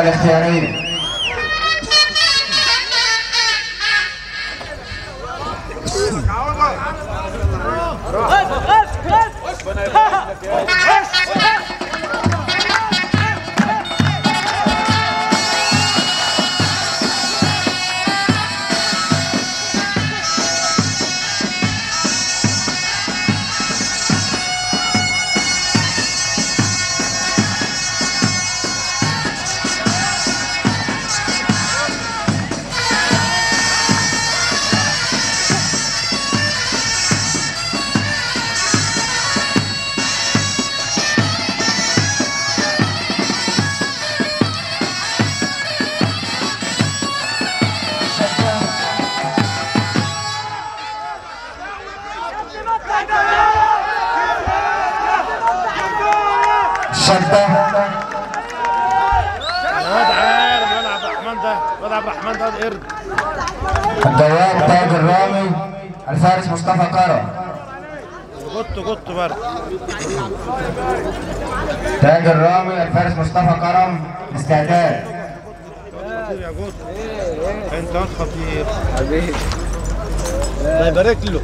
المشاركة القرد الدواب تاج الرامي الفارس مصطفى كرم. جط جط برضه. تاج الرامي الفارس مصطفى كرم استعداد خطير يا جط انت خطير. حبيبي. الله يبارك له.